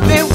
control